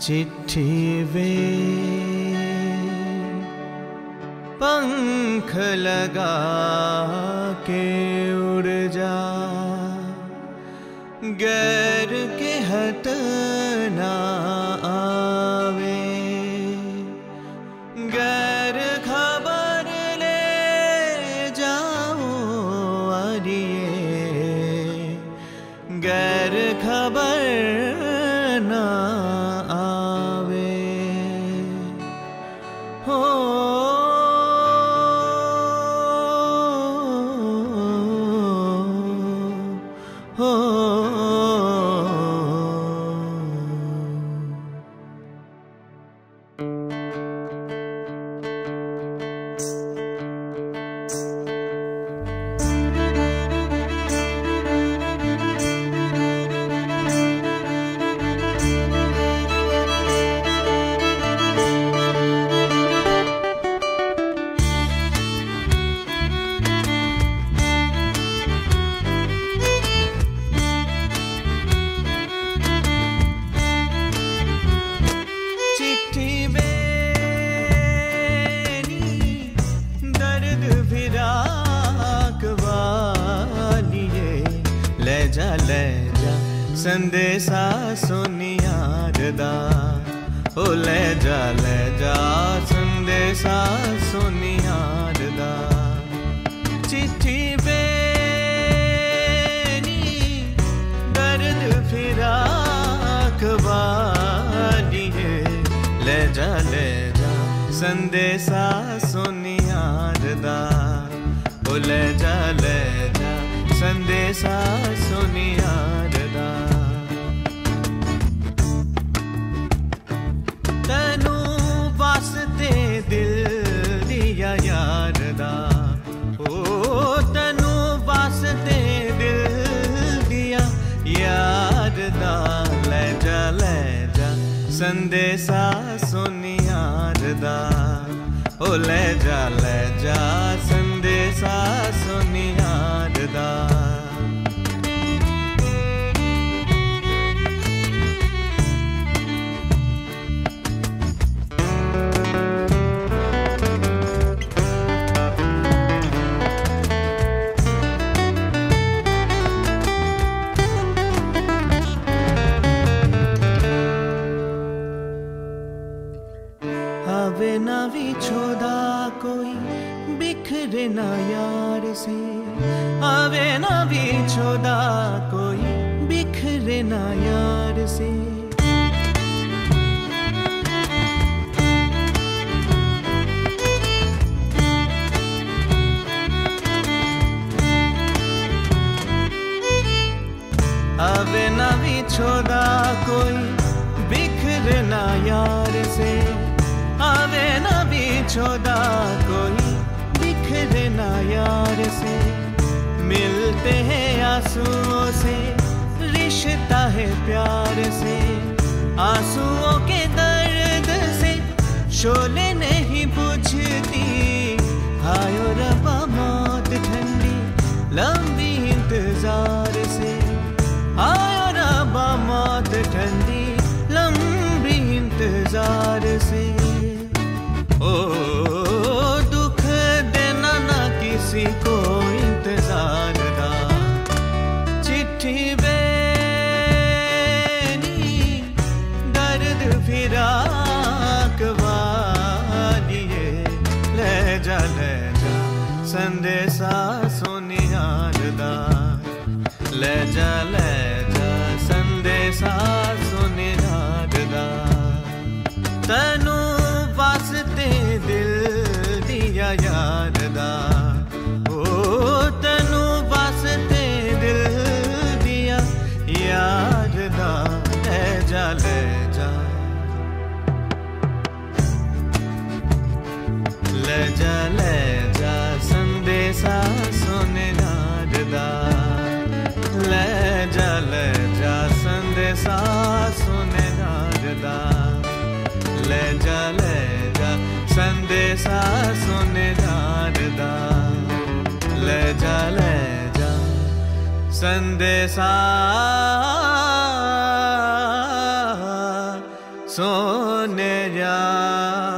चिट्ठी वे। पंख लगा के उड़ जा। गैर के हट ना आवे। गैर खबर ले जाओ अरिए गैर खबर संदेशा सुनियार दा ओ ले जा ले जा, संदेशा सुनियार दा चिट्ठी मेरी दर्द फिराक वालिए ले जा ले जा, संदेशा सुनियार दा ओ ले जा ले जा, संदेशा सुनियार संदेशा सुनियार दा ओ ले जा ले जा संदेशा सुनियार ना यार से, आवे ना विछोदा कोई बिखरे ना यार से। आवे ना विछोदा कोई बिखरे ना यार से, आवे ना बिछोदा कोई बिखरे ना यार से मिलते हैं आंसुओं से, रिश्ता है प्यार से। आंसुओं के दर्द से शोले नहीं बुझती। हायो रबा मौत ठंडी, लंबी इंतज़ार ले जा सन्देशा सोनया जाल संदेशा संदेशा सुन यार दा। ले जा ले जा संदेशा। सोने दा